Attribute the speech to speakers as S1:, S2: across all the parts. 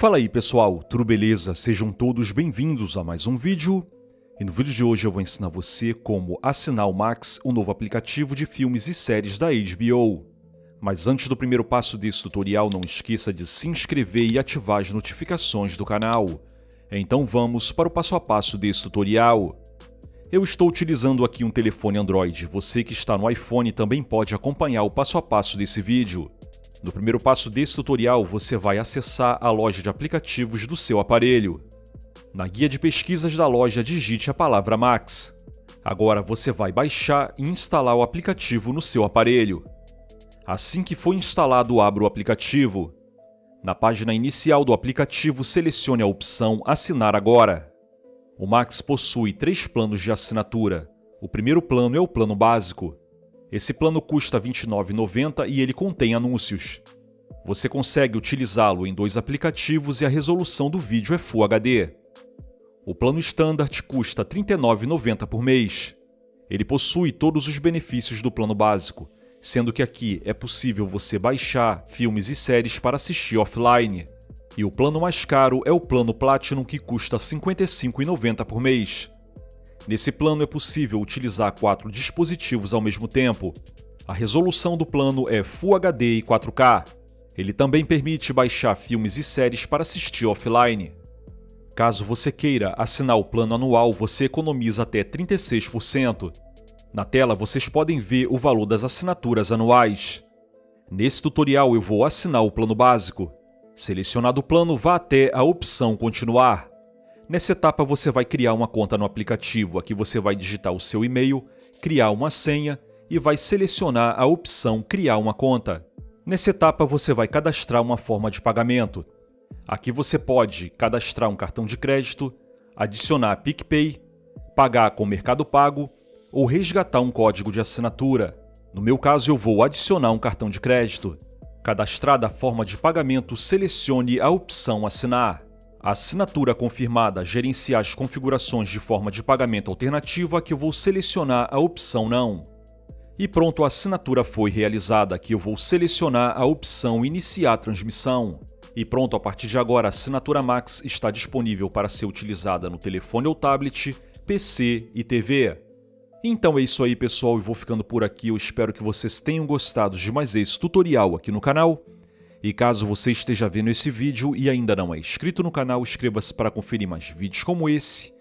S1: Fala aí pessoal, tudo beleza? Sejam todos bem-vindos a mais um vídeo. E no vídeo de hoje eu vou ensinar você como assinar o Max, o novo aplicativo de filmes e séries da HBO. Mas antes do primeiro passo desse tutorial, não esqueça de se inscrever e ativar as notificações do canal. Então vamos para o passo a passo desse tutorial. Eu estou utilizando aqui um telefone Android, você que está no iPhone também pode acompanhar o passo a passo desse vídeo. No primeiro passo desse tutorial, você vai acessar a loja de aplicativos do seu aparelho. Na guia de pesquisas da loja, digite a palavra Max. Agora você vai baixar e instalar o aplicativo no seu aparelho. Assim que for instalado, abra o aplicativo. Na página inicial do aplicativo, selecione a opção Assinar agora. O Max possui três planos de assinatura. O primeiro plano é o plano básico. Esse plano custa R$ 29,90 e ele contém anúncios. Você consegue utilizá-lo em dois aplicativos e a resolução do vídeo é Full HD. O plano Standard custa R$ 39,90 por mês. Ele possui todos os benefícios do plano básico, sendo que aqui é possível você baixar filmes e séries para assistir offline. E o plano mais caro é o plano Platinum que custa R$ 55,90 por mês. Nesse plano é possível utilizar quatro dispositivos ao mesmo tempo. A resolução do plano é Full HD e 4K. Ele também permite baixar filmes e séries para assistir offline. Caso você queira assinar o plano anual, você economiza até 36%. Na tela vocês podem ver o valor das assinaturas anuais. Nesse tutorial eu vou assinar o plano básico. Selecionado o plano, vá até a opção Continuar. Nessa etapa você vai criar uma conta no aplicativo, aqui você vai digitar o seu e-mail, criar uma senha e vai selecionar a opção Criar uma conta. Nessa etapa você vai cadastrar uma forma de pagamento. Aqui você pode cadastrar um cartão de crédito, adicionar PicPay, pagar com Mercado Pago ou resgatar um código de assinatura. No meu caso eu vou adicionar um cartão de crédito. Cadastrada a forma de pagamento, selecione a opção Assinar. A assinatura confirmada gerenciar as configurações de forma de pagamento alternativa que eu vou selecionar a opção não. E pronto, a assinatura foi realizada, aqui eu vou selecionar a opção iniciar transmissão. E pronto, a partir de agora a assinatura Max está disponível para ser utilizada no telefone ou tablet, PC e TV. Então é isso aí pessoal, eu vou ficando por aqui, eu espero que vocês tenham gostado de mais esse tutorial aqui no canal. E caso você esteja vendo esse vídeo e ainda não é inscrito no canal, inscreva-se para conferir mais vídeos como esse.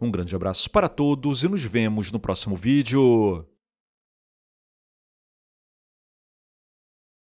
S1: Um grande abraço para todos e nos vemos no próximo vídeo.